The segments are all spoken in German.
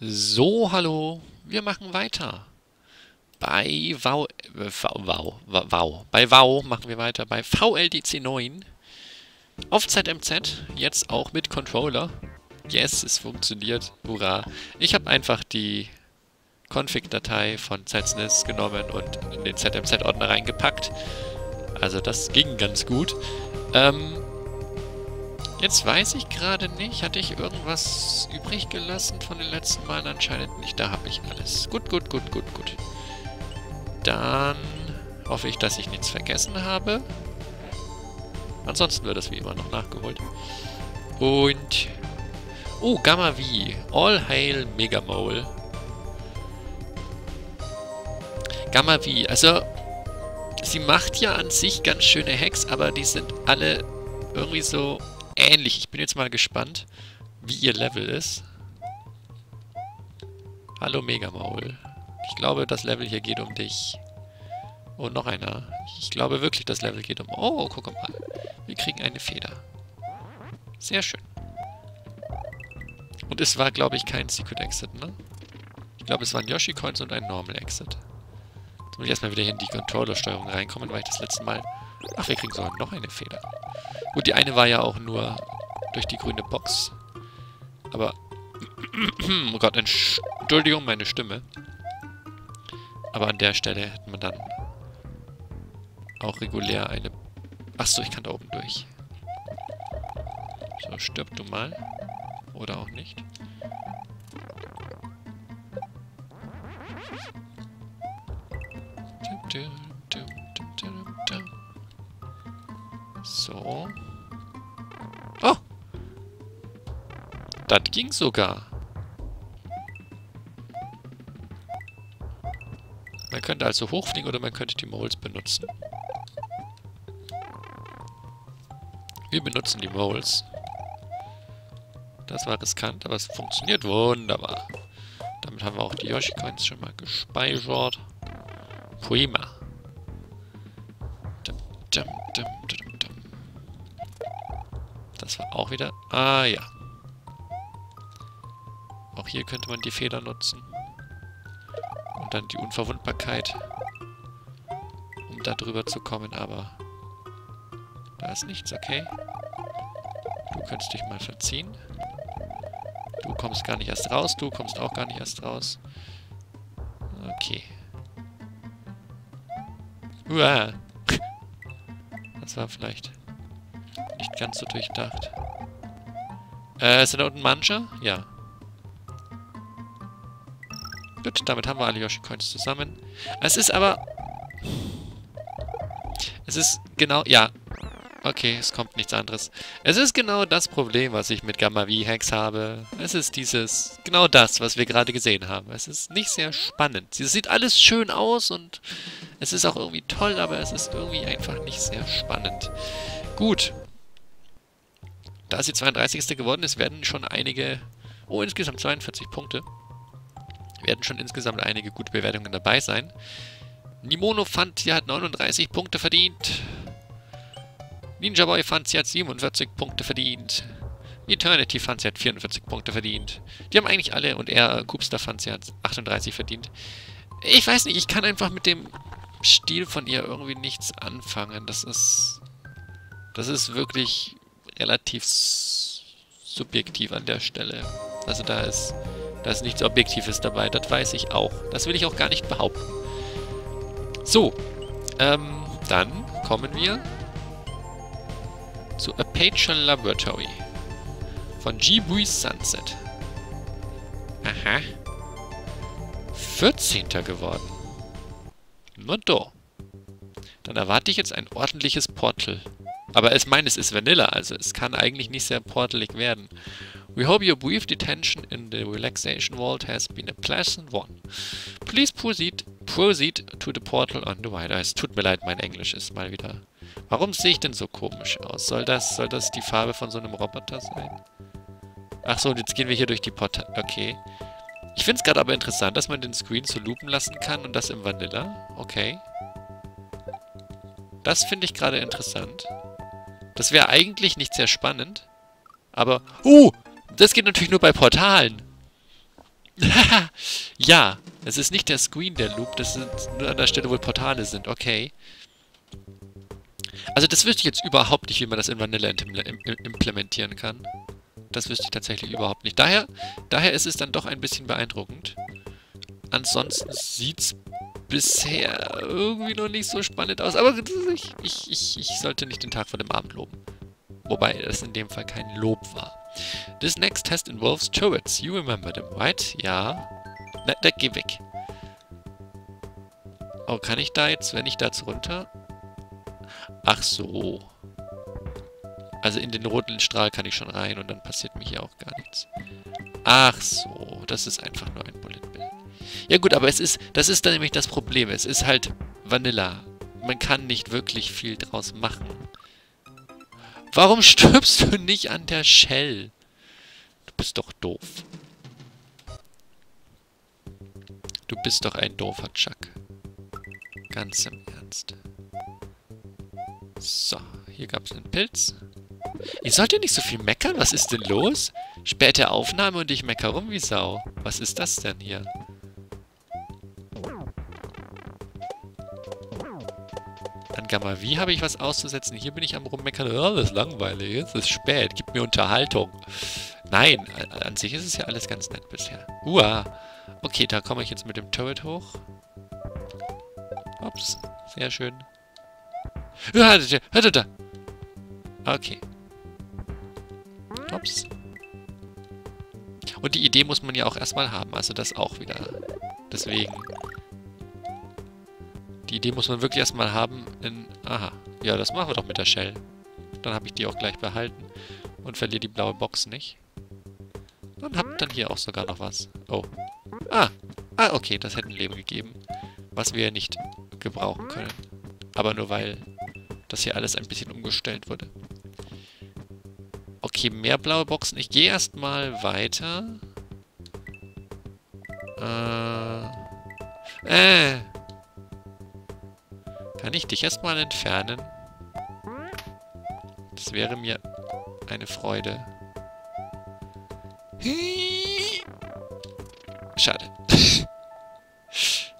So, hallo, wir machen weiter. Bei WoW, äh, WoW, WoW, bei WoW machen wir weiter, bei VLDC 9. Auf ZMZ, jetzt auch mit Controller. Yes, es funktioniert, hurra. Ich habe einfach die Config-Datei von ZSNIS genommen und in den ZMZ-Ordner reingepackt. Also das ging ganz gut. Ähm, Jetzt weiß ich gerade nicht, hatte ich irgendwas übrig gelassen von den letzten Malen? Anscheinend nicht. Da habe ich alles. Gut, gut, gut, gut, gut. Dann hoffe ich, dass ich nichts vergessen habe. Ansonsten wird das wie immer noch nachgeholt. Und... Oh, Gamma V. All Hail Mega Mole. Gamma V. Also, sie macht ja an sich ganz schöne Hacks, aber die sind alle irgendwie so ähnlich. Ich bin jetzt mal gespannt, wie ihr Level ist. Hallo Megamaul. Ich glaube, das Level hier geht um dich. Oh, noch einer. Ich glaube wirklich, das Level geht um... Oh, guck mal. Wir kriegen eine Feder. Sehr schön. Und es war, glaube ich, kein Secret Exit, ne? Ich glaube, es waren Yoshi-Coins und ein Normal Exit. Jetzt muss ich erstmal wieder hier in die Controller-Steuerung reinkommen, weil ich das letzte Mal... Ach, wir kriegen sogar noch eine Feder. Gut, die eine war ja auch nur durch die grüne Box. Aber... oh Gott, Entschuldigung, meine Stimme. Aber an der Stelle hätte man dann auch regulär eine... Achso, ich kann da oben durch. So, stirb du mal. Oder auch nicht. So. Oh! Das ging sogar. Man könnte also hochfliegen oder man könnte die Moles benutzen. Wir benutzen die Moles. Das war riskant, aber es funktioniert wunderbar. Damit haben wir auch die Yoshi-Coins schon mal gespeichert. Prima. Auch wieder... Ah, ja. Auch hier könnte man die Feder nutzen. Und dann die Unverwundbarkeit. Um da drüber zu kommen, aber... Da ist nichts, okay? Du könntest dich mal verziehen. Du kommst gar nicht erst raus, du kommst auch gar nicht erst raus. Okay. Uah. Das war vielleicht nicht ganz so durchdacht. Äh, sind da unten manche? Ja. Gut, damit haben wir alle Yoshi-Coins zusammen. Es ist aber... Es ist genau... Ja. Okay, es kommt nichts anderes. Es ist genau das Problem, was ich mit Gamma V-Hacks habe. Es ist dieses... Genau das, was wir gerade gesehen haben. Es ist nicht sehr spannend. Es sieht alles schön aus und... Es ist auch irgendwie toll, aber es ist irgendwie einfach nicht sehr spannend. Gut. Da sie 32. geworden ist, werden schon einige... Oh, insgesamt 42 Punkte werden schon insgesamt einige gute Bewertungen dabei sein. Nimono Fanti hat 39 Punkte verdient. Ninja Boy Fanti hat 47 Punkte verdient. Eternity Fanti hat 44 Punkte verdient. Die haben eigentlich alle und er, Coopster Fanti hat 38 verdient. Ich weiß nicht, ich kann einfach mit dem Stil von ihr irgendwie nichts anfangen. Das ist... Das ist wirklich relativ subjektiv an der Stelle. Also da ist da ist nichts Objektives dabei, das weiß ich auch. Das will ich auch gar nicht behaupten. So, ähm, dann kommen wir zu Apache Laboratory von Jibui Sunset. Aha. 14. geworden. Nur da. Dann erwarte ich jetzt ein ordentliches Portal. Aber ich meine, es ist Vanilla, also es kann eigentlich nicht sehr portelig werden. We hope your brief detention in the relaxation vault has been a pleasant one. Please proceed, proceed to the portal on the right. Es tut mir leid, mein Englisch ist mal wieder... Warum sehe ich denn so komisch aus? Soll das, soll das die Farbe von so einem Roboter sein? Ach so, jetzt gehen wir hier durch die Portal... Okay. Ich finde es gerade aber interessant, dass man den Screen so loopen lassen kann und das im Vanilla. Okay. Das finde ich gerade interessant. Das wäre eigentlich nicht sehr spannend. Aber... Uh! Das geht natürlich nur bei Portalen. ja, es ist nicht der Screen, der Loop, das sind nur an der Stelle, wo Portale sind. Okay. Also das wüsste ich jetzt überhaupt nicht, wie man das in Vanilla implementieren kann. Das wüsste ich tatsächlich überhaupt nicht. Daher, daher ist es dann doch ein bisschen beeindruckend. Ansonsten sieht es bisher irgendwie noch nicht so spannend aus. Aber ich, ich, ich, sollte nicht den Tag vor dem Abend loben. Wobei das in dem Fall kein Lob war. This next test involves turrets. You remember them, right? Ja. Na, da, geh weg. Oh, kann ich da jetzt, wenn ich da jetzt runter? Ach so. Also in den roten Strahl kann ich schon rein und dann passiert mir hier auch gar nichts. Ach so, das ist einfach nur ein Bullet. Ja gut, aber es ist, das ist dann nämlich das Problem. Es ist halt Vanilla. Man kann nicht wirklich viel draus machen. Warum stirbst du nicht an der Shell? Du bist doch doof. Du bist doch ein doofer Chuck. Ganz im Ernst. So, hier gab es einen Pilz. Ihr sollt ja nicht so viel meckern. Was ist denn los? Späte Aufnahme und ich mecker rum wie Sau. Was ist das denn hier? An Gamma Wie habe ich was auszusetzen. Hier bin ich am rummeckern. Oh, das ist langweilig. Es ist spät. Gib mir Unterhaltung. Nein, an sich ist es ja alles ganz nett bisher. Uah. Okay, da komme ich jetzt mit dem Turret hoch. Ups. Sehr schön. Okay. Ups. Und die Idee muss man ja auch erstmal haben. Also das auch wieder. Deswegen. Die Idee muss man wirklich erstmal haben in... Aha. Ja, das machen wir doch mit der Shell. Dann habe ich die auch gleich behalten. Und verliere die blaue Box nicht. Und hab dann hier auch sogar noch was. Oh. Ah. Ah, okay. Das hätte ein Leben gegeben. Was wir nicht gebrauchen können. Aber nur weil das hier alles ein bisschen umgestellt wurde. Okay, mehr blaue Boxen. Ich gehe erstmal weiter. Äh. Äh. Kann ich dich erstmal entfernen? Das wäre mir eine Freude. Schade.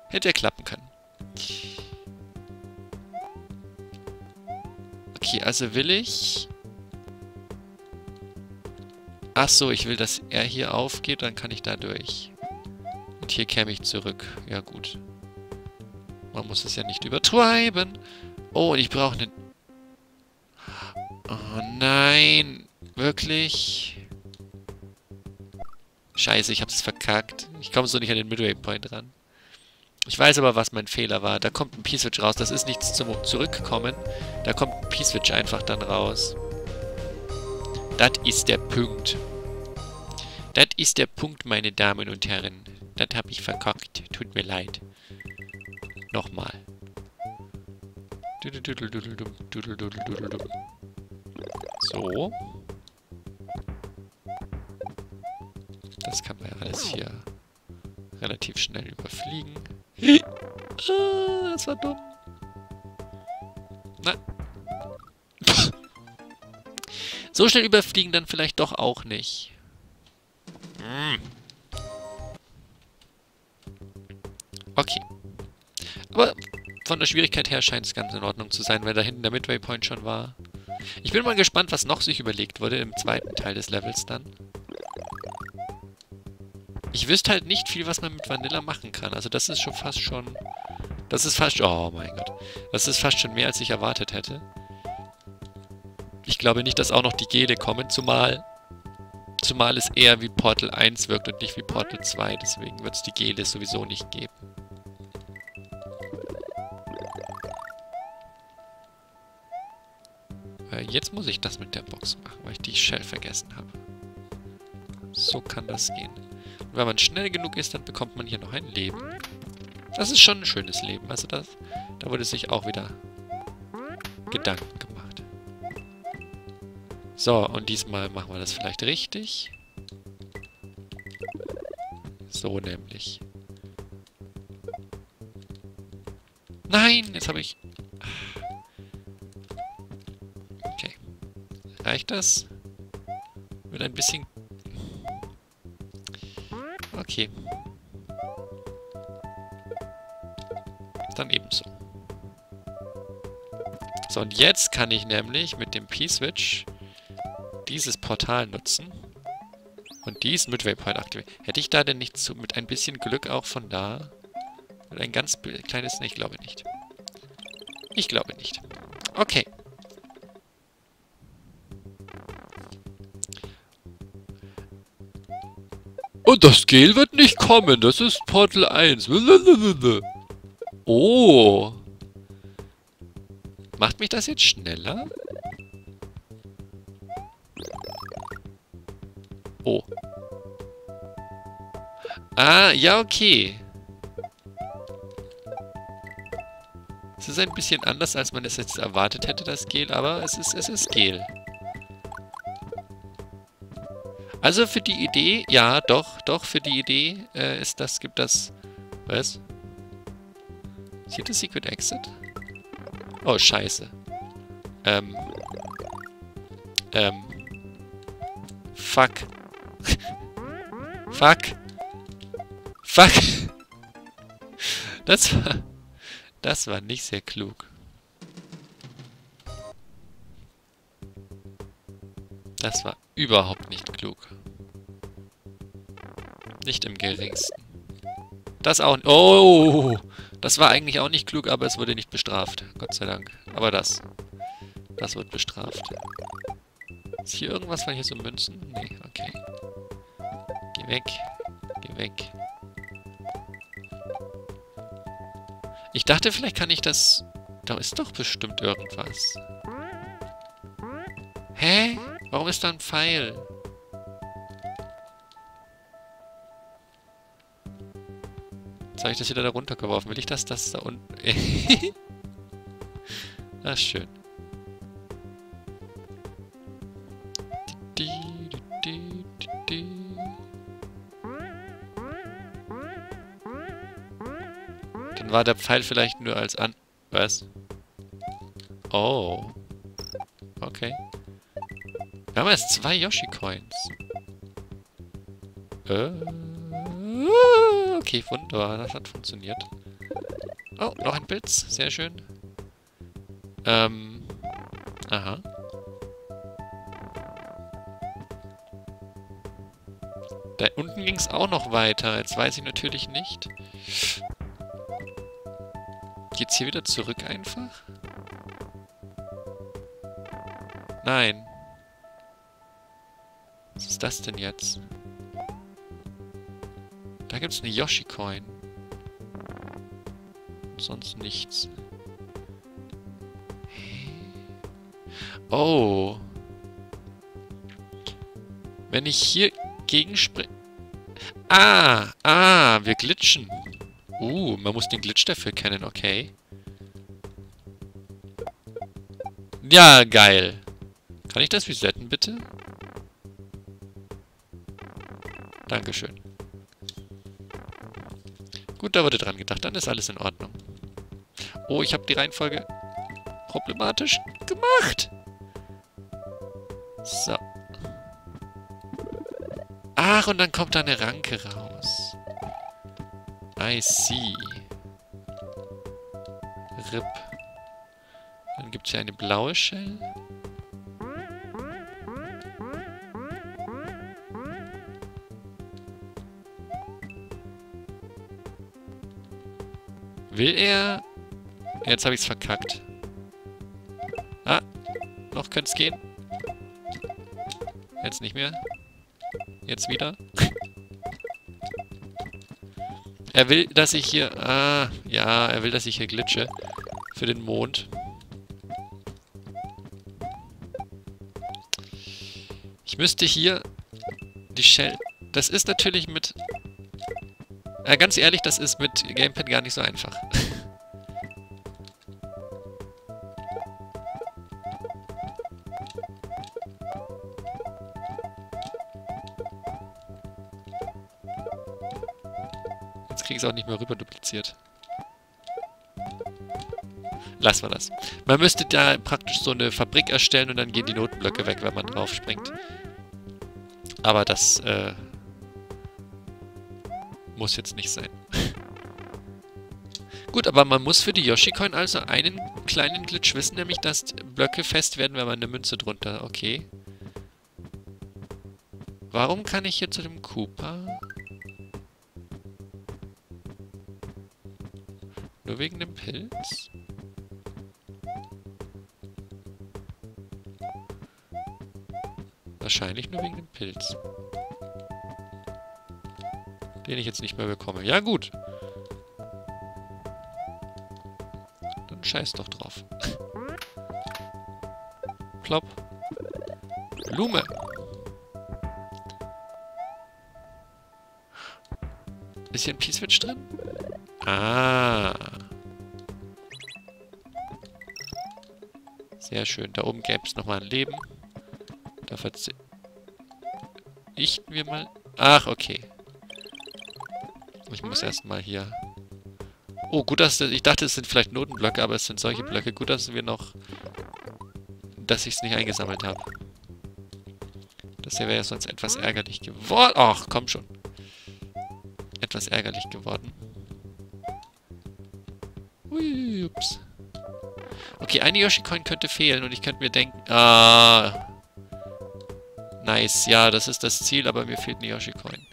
Hätte ja klappen können. Okay, also will ich... Ach so, ich will, dass er hier aufgeht, dann kann ich da durch. Und hier käme ich zurück. Ja gut. Man muss es ja nicht übertreiben. Oh, und ich brauche einen... Oh nein. Wirklich? Scheiße, ich hab's verkackt. Ich komme so nicht an den Midway Point ran. Ich weiß aber, was mein Fehler war. Da kommt ein P-Switch raus. Das ist nichts zum Zurückkommen. Da kommt ein P-Switch einfach dann raus. Das ist der Punkt. Das ist der Punkt, meine Damen und Herren. Das habe ich verkackt. Tut mir leid. Nochmal. So. Das kann man ja alles hier relativ schnell überfliegen. ah, das war dumm. Na. so schnell überfliegen dann vielleicht doch auch nicht. Von der Schwierigkeit her scheint es ganz in Ordnung zu sein, weil da hinten der Midway Point schon war. Ich bin mal gespannt, was noch sich überlegt wurde im zweiten Teil des Levels dann. Ich wüsste halt nicht viel, was man mit Vanilla machen kann. Also das ist schon fast schon... Das ist fast... Oh mein Gott. Das ist fast schon mehr, als ich erwartet hätte. Ich glaube nicht, dass auch noch die Gele kommen, zumal... Zumal es eher wie Portal 1 wirkt und nicht wie Portal 2. Deswegen wird es die Gele sowieso nicht geben. Jetzt muss ich das mit der Box machen, weil ich die Shell vergessen habe. So kann das gehen. Und wenn man schnell genug ist, dann bekommt man hier noch ein Leben. Das ist schon ein schönes Leben. Also das, da wurde sich auch wieder Gedanken gemacht. So, und diesmal machen wir das vielleicht richtig. So nämlich. Nein, jetzt habe ich... Reicht das? Mit ein bisschen okay. Dann ebenso. So, und jetzt kann ich nämlich mit dem P-Switch dieses Portal nutzen und diesen Midway Point aktivieren. Hätte ich da denn nicht so mit ein bisschen Glück auch von da? Oder ein ganz kleines... Ne, ich glaube nicht. Ich glaube nicht. Okay. Das Gel wird nicht kommen. Das ist Portal 1. Oh. Macht mich das jetzt schneller? Oh. Ah, ja, okay. Es ist ein bisschen anders, als man es jetzt erwartet hätte, das Gel, aber es ist, es ist Gel. Also für die Idee, ja, doch, doch, für die Idee äh, ist das, gibt das... Was? Ist hier das Secret Exit? Oh, scheiße. Ähm. Ähm. Fuck. Fuck. Fuck. Das war... Das war nicht sehr klug. Das war überhaupt nicht klug. Nicht im geringsten. Das auch... Oh! Das war eigentlich auch nicht klug, aber es wurde nicht bestraft. Gott sei Dank. Aber das. Das wird bestraft. Ist hier irgendwas von hier so Münzen? Nee, okay. Geh weg. Geh weg. Ich dachte, vielleicht kann ich das... Da ist doch bestimmt irgendwas. Hä? Warum ist da ein Pfeil? Jetzt habe ich das wieder da runtergeworfen. Will ich, dass das da unten... Ach, schön. Dann war der Pfeil vielleicht nur als an... Was? Oh. Okay. Wir haben erst zwei Yoshi-Coins. Äh... Okay, wunderbar. Das hat funktioniert. Oh, noch ein Blitz. Sehr schön. Ähm. Aha. Da unten ging es auch noch weiter. Jetzt weiß ich natürlich nicht. Geht's hier wieder zurück einfach? Nein. Was ist das denn jetzt? Da gibt es eine Yoshi-Coin. Sonst nichts. Oh. Wenn ich hier gegenspringe... Ah, ah, wir glitschen. Uh, man muss den Glitch dafür kennen, okay. Ja, geil. Kann ich das resetten, bitte? Dankeschön. Gut, da wurde dran gedacht. Dann ist alles in Ordnung. Oh, ich habe die Reihenfolge problematisch gemacht. So. Ach, und dann kommt da eine Ranke raus. I see. RIP. Dann gibt es hier eine blaue Shell. Will er... Jetzt habe ich es verkackt. Ah, noch könnte es gehen. Jetzt nicht mehr. Jetzt wieder. er will, dass ich hier... Ah, ja, er will, dass ich hier glitsche. Für den Mond. Ich müsste hier die Shell... Das ist natürlich mit äh, ganz ehrlich, das ist mit Gamepad gar nicht so einfach. Jetzt kriege ich es auch nicht mehr rüber dupliziert. Lassen wir das. Man müsste da praktisch so eine Fabrik erstellen und dann gehen die Notenblöcke weg, wenn man drauf springt. Aber das, äh, Muss jetzt nicht sein. Gut, aber man muss für die Yoshi-Coin also einen kleinen Glitch wissen, nämlich dass Blöcke fest werden, wenn man eine Münze drunter... Okay. Warum kann ich hier zu dem Koopa... Nur wegen dem Pilz? Wahrscheinlich nur wegen dem Pilz. Den ich jetzt nicht mehr bekomme. Ja, gut. Dann scheiß doch drauf. Plopp. Blume. Ist hier ein P-Switch drin? Ah. Sehr schön. Da oben gäbe es nochmal ein Leben. Da verzichten wir mal... Ach, okay. Ich muss erstmal hier... Oh, gut, dass... Ich dachte, es sind vielleicht Notenblöcke, aber es sind solche Blöcke. Gut, dass wir noch... Dass ich es nicht eingesammelt habe. Das wäre ja sonst etwas ärgerlich geworden. Ach, komm schon. Etwas ärgerlich geworden. Ui, ups. Okay, eine Yoshi-Coin könnte fehlen und ich könnte mir denken... Ah... Nice, ja, das ist das Ziel, aber mir fehlt eine Yoshi-Coin.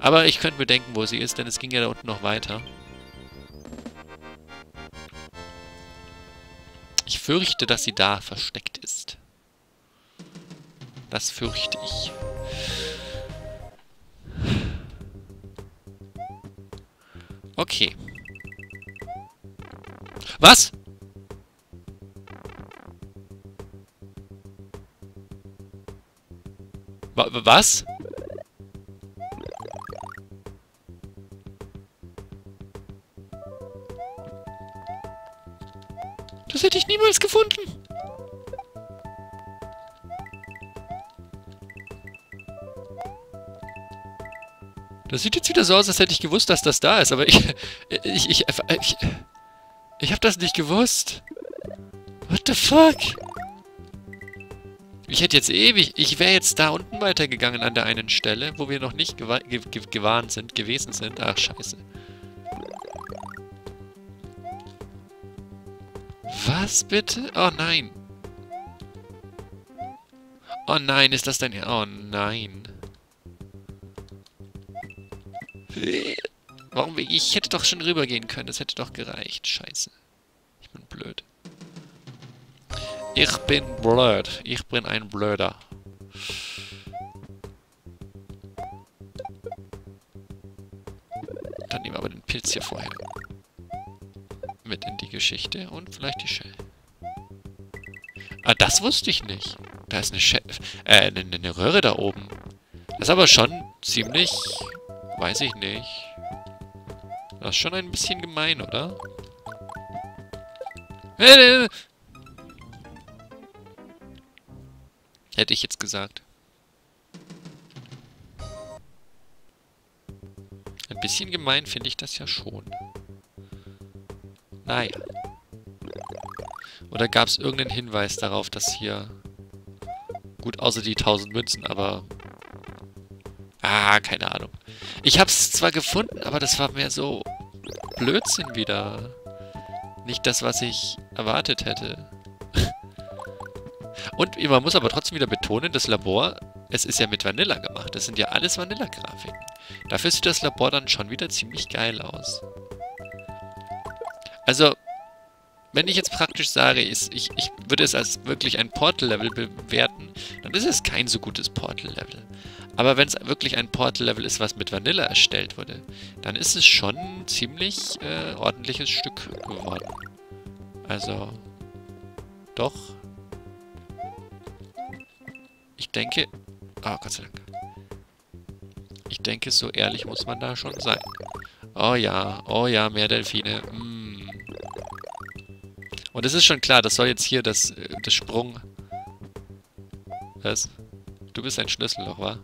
Aber ich könnte mir denken, wo sie ist, denn es ging ja da unten noch weiter. Ich fürchte, dass sie da versteckt ist. Das fürchte ich. Okay. Was? was? Das sieht jetzt wieder so aus, als hätte ich gewusst, dass das da ist, aber ich... Ich... Ich... Ich, ich habe das nicht gewusst. What the fuck? Ich hätte jetzt ewig... Ich wäre jetzt da unten weitergegangen an der einen Stelle, wo wir noch nicht gewa ge ge gewarnt sind, gewesen sind. Ach, scheiße. Was bitte? Oh nein. Oh nein, ist das dein... Oh nein. Warum? Ich hätte doch schon rübergehen können. Das hätte doch gereicht. Scheiße. Ich bin blöd. Ich bin blöd. Ich bin ein Blöder. Dann nehmen wir aber den Pilz hier vorher. Mit in die Geschichte und vielleicht die Shell. Ah, das wusste ich nicht. Da ist eine Shell, äh, eine, eine Röhre da oben. Das ist aber schon ziemlich, weiß ich nicht. Das ist schon ein bisschen gemein, oder? Hätte ich jetzt gesagt. Ein bisschen gemein finde ich das ja schon. Naja. Oder gab es irgendeinen Hinweis darauf, dass hier... Gut, außer die 1000 Münzen, aber... Ah, keine Ahnung. Ich habe es zwar gefunden, aber das war mehr so... Blödsinn wieder. Nicht das, was ich erwartet hätte. Und man muss aber trotzdem wieder betonen, das Labor, es ist ja mit Vanilla gemacht. Das sind ja alles Vanilla-Grafiken. Dafür sieht das Labor dann schon wieder ziemlich geil aus. Also, wenn ich jetzt praktisch sage, ich, ich, ich würde es als wirklich ein Portal-Level bewerten, dann ist es kein so gutes Portal-Level. Aber wenn es wirklich ein Portal-Level ist, was mit Vanilla erstellt wurde, dann ist es schon ein ziemlich äh, ordentliches Stück geworden. Also, doch, ich denke... Oh, Gott sei Dank. Ich denke, so ehrlich muss man da schon sein. Oh ja, oh ja, mehr Delfine. Mm. Und es ist schon klar, das soll jetzt hier das, äh, das Sprung... Was? Du bist ein Schlüsselloch, wa?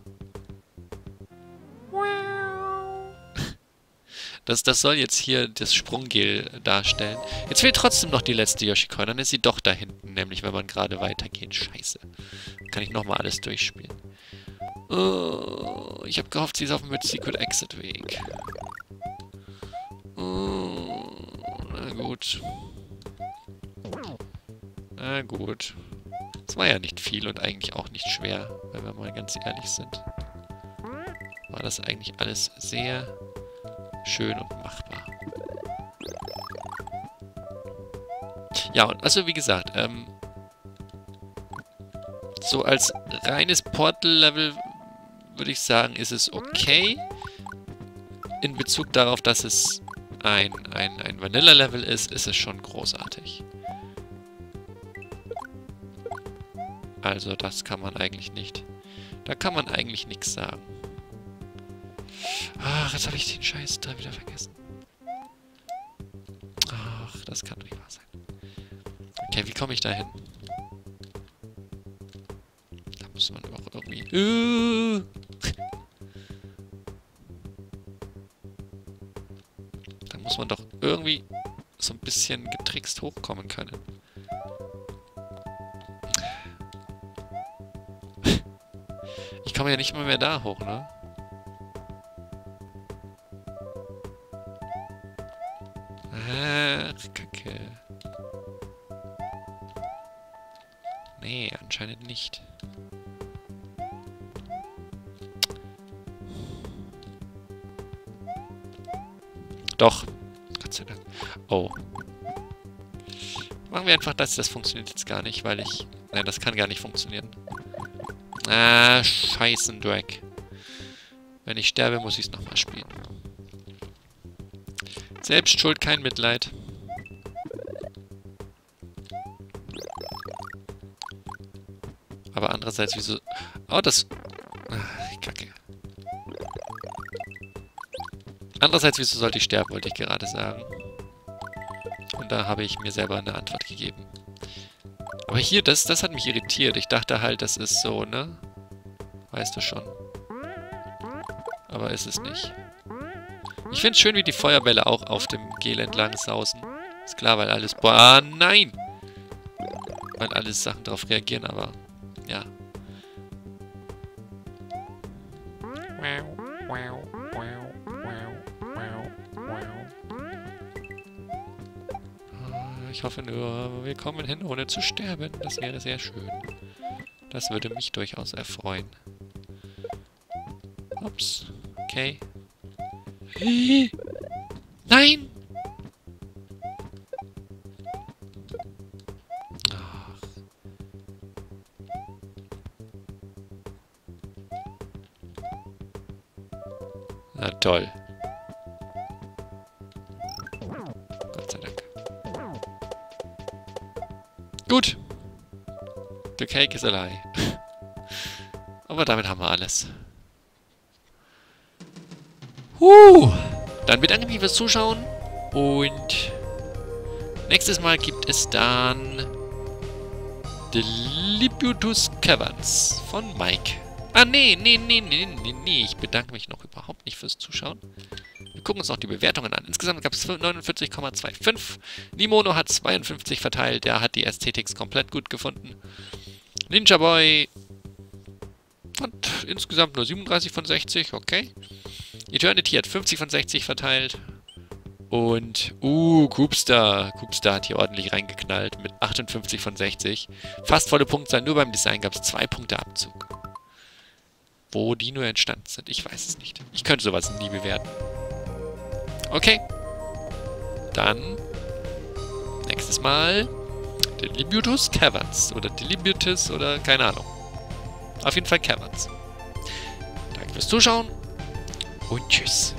Das, das soll jetzt hier das Sprunggel darstellen. Jetzt fehlt trotzdem noch die letzte Yoshi-Coin. Dann ist sie doch da hinten, nämlich wenn man gerade weitergeht. Scheiße. Dann kann ich nochmal alles durchspielen. Oh, ich habe gehofft, sie ist auf dem Secret Exit Weg. Oh, na gut. Na gut. Es war ja nicht viel und eigentlich auch nicht schwer, wenn wir mal ganz ehrlich sind. War das eigentlich alles sehr schön und machbar. Ja, und also wie gesagt, ähm, so als reines Portal-Level würde ich sagen, ist es okay. In Bezug darauf, dass es ein, ein, ein Vanilla-Level ist, ist es schon großartig. Also das kann man eigentlich nicht. Da kann man eigentlich nichts sagen. Ach, jetzt habe ich den Scheiß da wieder vergessen. Ach, das kann doch nicht wahr sein. Okay, wie komme ich da hin? Da muss man auch irgendwie... Uh! da muss man doch irgendwie so ein bisschen getrickst hochkommen können. Ich komme ja nicht mal mehr da hoch, ne? Ach, Kacke. Nee, anscheinend nicht. Doch. Gott sei Dank. Oh. Machen wir einfach das. Das funktioniert jetzt gar nicht, weil ich... Nein, das kann gar nicht funktionieren. Ah, scheißen Drag. Wenn ich sterbe, muss ich es nochmal spielen. Selbst schuld, kein Mitleid. Aber andererseits, wieso... Oh, das... Ach, Kacke. Andererseits, wieso sollte ich sterben, wollte ich gerade sagen. Und da habe ich mir selber eine Antwort gegeben. Aber hier, das, das hat mich irritiert. Ich dachte halt, das ist so, ne? Weißt du schon. Aber ist es nicht. Ich finde es schön, wie die Feuerbälle auch auf dem Gel entlang sausen. Ist klar, weil alles... Boah, nein! Weil alles Sachen darauf reagieren, aber... Ja. Ich hoffe nur, wir kommen hin, ohne zu sterben. Das wäre sehr schön. Das würde mich durchaus erfreuen. Ups. Okay. Nein! Na toll. Gott sei Dank. Gut. The cake is a lie. Aber damit haben wir alles. Huh. Dann bedanke ich mich fürs Zuschauen. Und nächstes Mal gibt es dann Delibutus Caverns von Mike. Ah, nee, nee, nee, nee, nee, nee. Ich bedanke mich noch überhaupt nicht fürs Zuschauen. Wir gucken uns noch die Bewertungen an. Insgesamt gab es 49,25. Limono hat 52 verteilt. Der hat die Ästhetik komplett gut gefunden. Ninja Boy hat insgesamt nur 37 von 60. Okay. Eternity hat 50 von 60 verteilt. Und, uh, Coopstar. Coopstar hat hier ordentlich reingeknallt mit 58 von 60. Fast volle Punktzahl. Nur beim Design gab es zwei Punkte Abzug. Wo die nur entstanden sind, ich weiß es nicht. Ich könnte sowas nie bewerten. Okay. Dann nächstes Mal Delibutus Caverns. Oder Delibutus oder keine Ahnung. Auf jeden Fall Caverns. Danke fürs Zuschauen und tschüss.